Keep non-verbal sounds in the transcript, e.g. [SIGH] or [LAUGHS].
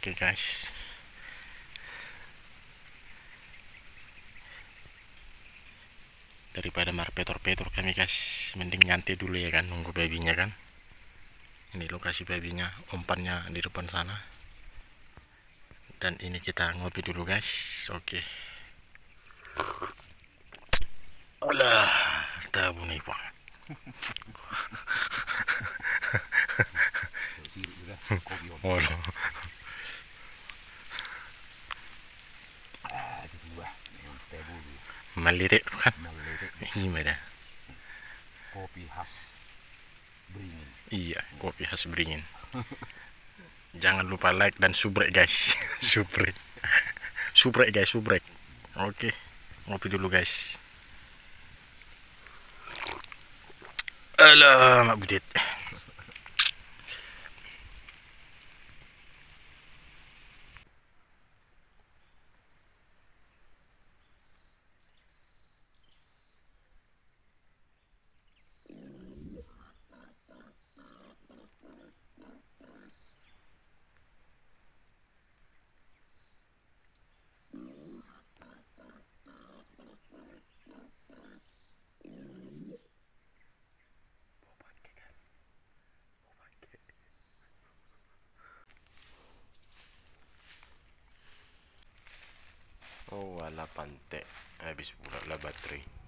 oke guys. Daripada marpetor-petor kami guys mending nyantai dulu ya kan nunggu babynya kan. Ini lokasi babynya umpannya di depan sana. Dan ini kita ngopi dulu guys. Oke. Alah, tabu nih bang. [LAUGHS] [LAUGHS] Waduh. Melirik kan? Gimana? kopi khas beringin Iya, kopi khas beringin. Jangan lupa like dan subrek guys. [LAUGHS] subrek. subrek guys, subrek. Oke. Ngopi dulu guys. Alah, mak wala pante. Habis pula baterai.